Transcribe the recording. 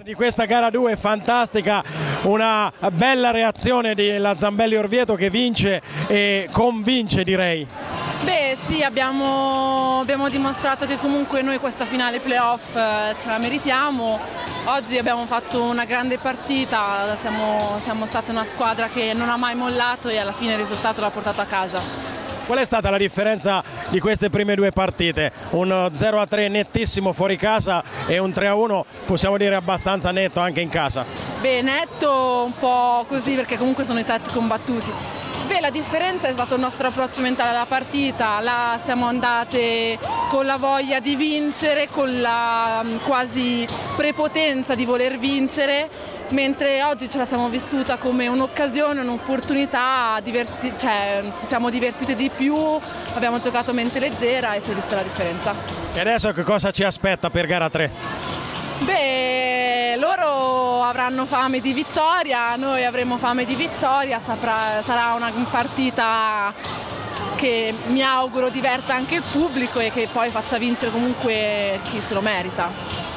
Di questa gara 2 fantastica, una bella reazione della Zambelli Orvieto che vince e convince direi. Beh sì, abbiamo, abbiamo dimostrato che comunque noi questa finale playoff eh, ce la meritiamo, oggi abbiamo fatto una grande partita, siamo, siamo stata una squadra che non ha mai mollato e alla fine il risultato l'ha portato a casa. Qual è stata la differenza di queste prime due partite? Un 0-3 nettissimo fuori casa e un 3-1 possiamo dire abbastanza netto anche in casa? Beh, netto un po' così perché comunque sono i set combattuti. Beh, la differenza è stato il nostro approccio mentale alla partita, là siamo andate con la voglia di vincere, con la mm, quasi prepotenza di voler vincere mentre oggi ce la siamo vissuta come un'occasione, un'opportunità, cioè, ci siamo divertite di più, abbiamo giocato mente leggera e si è vista la differenza. E adesso che cosa ci aspetta per gara 3? Beh, loro avranno fame di vittoria, noi avremo fame di vittoria, saprà, sarà una partita che mi auguro diverta anche il pubblico e che poi faccia vincere comunque chi se lo merita.